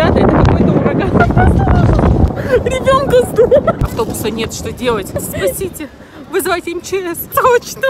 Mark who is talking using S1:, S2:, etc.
S1: Ребята, это какой-то ураган. Ребенка сдуло. Автобуса нет, что делать? Спасите. Вызывайте МЧС. Срочно.